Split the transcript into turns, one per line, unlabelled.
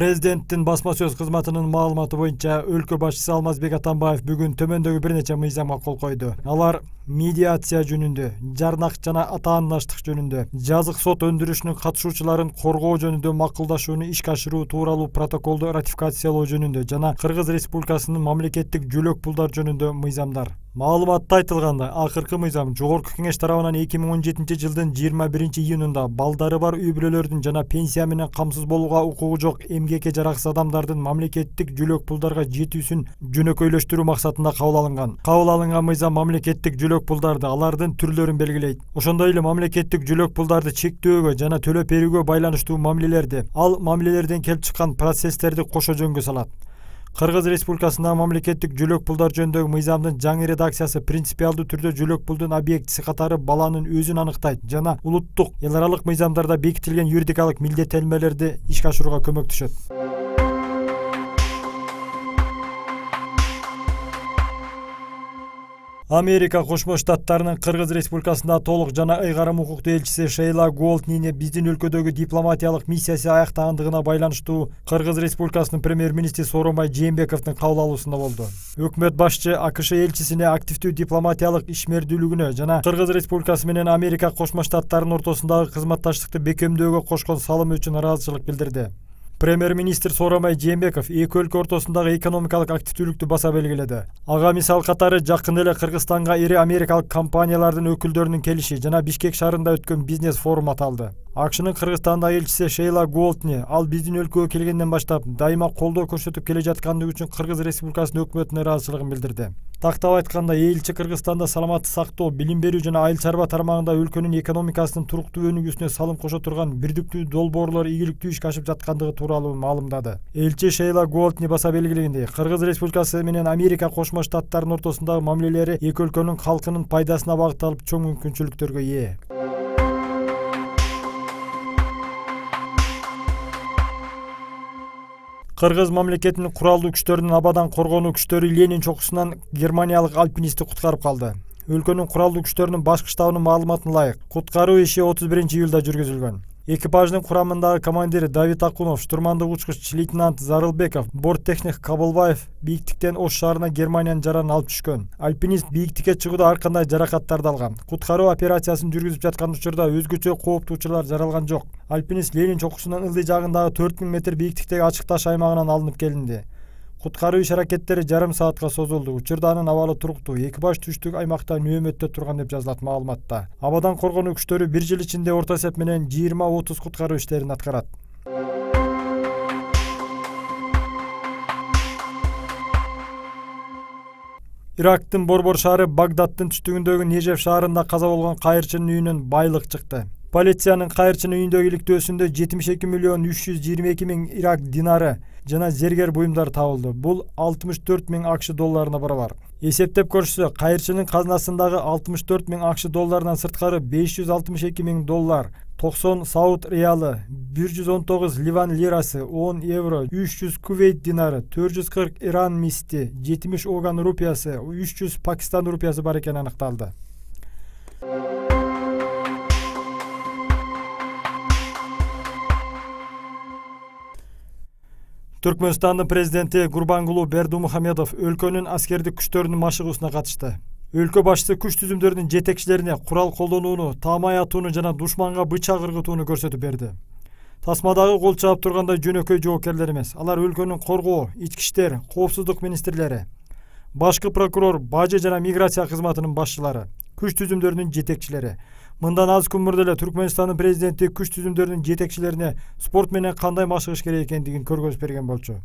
президенттин басма сөз кызматынын маалыматы боюнча өлкө башчысы алмазбек атамбаев бүгүн төмөндөгү бир нече мыйзамга кол койду алар медиация жөнүндө жарнак жана атаандаштык жөнүндө жазык сот өндүрүшүнүн катышуучуларын коргоо жөнүндө макулдашууну ишке ашыруу тууралуу протоколду ратификациялоо жөнүндө жана кыргыз республикасынын мамлекеттик жөлөк пулдар жөнүндө мыйзамдар. Маалыматта айтылгандай акыркы мыйзам жогорку кеңеш тарабынан эки миң он жетинчи жылдын жыйырма биринчи июнунда балдары бар үй бүлөлөрдүн жана пенсия менен камсыз болууга укугу жок эмгекке жараксыз адамдардын мамлекеттик жөлөк пулдарга жетүүсүн жөнөкөйлөштүрүү максатында кабыл алынган. Кабыл алынган мыйзам мамлекеттик жөлөк пулдарды алардын түрлөрүн белгилейт. Ошондой эле мамлекеттик жөлөк пулдарды чектөөгө жана төлөп берүүгө байланыштуу мамилелерди ал мамилелерден келип чыккан процесстерди кошо жөнгө салат. Кыргыз республикасындагы мамлекеттик жөлөк пулдар жөнүндөгү мыйзамдын жаңы редакциясы принципиалдуу түрдө жөлөк пулдун объектиси катары баланын өзүн аныктайт жана улуттук эл аралык мыйзамдарда бекитилген юридикалык милдеттенмелерди ишке ашырууга көмөктөшөт. Америка кошмо штаттарынын кыргыз республикасындагы толук жана ыйгарым укуктуу элчиси шейла голднине биздин өлкөдөгү дипломатиялык миссиясы аяктагандыгына байланыштуу кыргыз республикасынын премьер министри сооронбай жээнбековдун кабыл алуусунда болду. Өкмөт башчы акш элчисине активдүү дипломатиялык ишмердүүлүгүнө жана кыргыз республикасы менен америка кошмо штаттарынын ортосундагы кызматташтыкты бекемдөөгө кошкон салымы үчүн ыраазычылык билдирди премьер министр сооронбай жээнбеков эки өлкө ортосундагы экономикалык активдүүлүктү баса белгиледи ага мисал катары жакында эле кыргызстанга ири америкалык компаниялардын өкүлдөрүнүн келиши жана бишкек шаарында өткөн бизнес форум аталды. Акшнын кыргызстандагы элчиси шейла голдни ал биздин өлкөгө келгенден баштап дайыма колдоо көрсөтүп келе жаткандыгы үчүн кыргыз республикасынын өкмөтүнө ыраазычылыгын билдирди тактап айтканда элчи кыргызстанда саламаттык сактоо билим берүү жана айыл чарба тармагында өлкөнүн экономикасынын туруктуу өнүгүүсүнө салым кошо турган бирдиктүү долбоорлор ийгиликтүү ишке ашып жаткандыгы тууралуу маалымдады элчи шейла голдни баса белгилегендей кыргыз республикасы менен америка кошмо штаттарынын ортосундагы мамилелери эки өлкөнүн калкынын пайдасына багытталып чоң мүмкүнчүлүктөргө ээ кыргыз мамлекетинин куралдуу күчтөрүнүн абадан коргонуу күчтөрү ленин чокусунан германиялык альпинистти куткарып калды өлкөнүн куралдуу күчтөрүнүн башкы штабынын маалыматына ылайык. Куткаруу иши отуз биринчи июлда жүргүзүлгөн. Экипаждын курамындагы командир давид акунов штурмандык учкуч лейтенант зарылбеков борт техник кабылбаев бийиктиктен ош шаарына германиянын жаранын алып түшкөн. Альпинист бийиктикке чыгууда ар кандай жаракаттарды алган. Куткаруу операциясын жүргүзүп жаткан учурда өзгөчө кооптуу учурлар жаралган жок. Альпинист ленин чокусунун ылдый жагындагы төрт миң метр бийиктиктеги ачык таш аймагынан алынып келинди куткаруу иш аракеттери жарым саатка созулду. Учурда анын абалы туруктуу экипаж түштүк аймакта нөөмөттө турган деп жазылат маалыматта. Абадан коргонуу күчтөрү бир жыл ичинде орто эсеп менен жыйырма отуз куткаруу иштерин аткарат. Ирактын борбор шаары багдаддын түштүгүндөгү нежев шаарында каза болгон кайырчынын үйүнөн байлык чыкты полициянын кайырчынын үйүндөгү иликтөөсүндө жетимиш эки миллион үч жүз жыйырма эки миң ирак динары жана зергер табылды. Бул алтымыш төрт миң акш долларына барабар. Эсептеп көрсө кайырчынын казынасындагы алтымыш төрт миң акш долларынан алтымыш эки миң доллар токсон сауд реалы бир жүз он тогуз ливан лирасы он евро үч жүз кувейт динары төрт жүз кырк иран мисти жетимиш оган рупиясы үч жүз пакистан рупиясы бар экени аныкталды түркмөнстандын президенти гурбангулуу бердумухамедов өлкөнүн аскердик күчтөрүнүн машыгуусуна катышты өлкө башчысы күч түзүмдөрүнүн жетекчилерине курал колдонууну таамай атууну жана душманга бычак ыргытууну көрсөтүп берди тасмадагы кол чаап тургандай жөнөкөй жоокерлер эмес алар өлкөнүн коргоо ички иштер коопсуздук министрлери башкы прокурор бажы жана миграция кызматынын башчылары күч түзүмдөрүнүн жетекчилери мындан аз күн мурда эле түркмөнстандын президенти күч түзүмдөрүнүн жетекчилерине спорт менен кандай машыгыш керек экендигин көргөзүп берген болчу.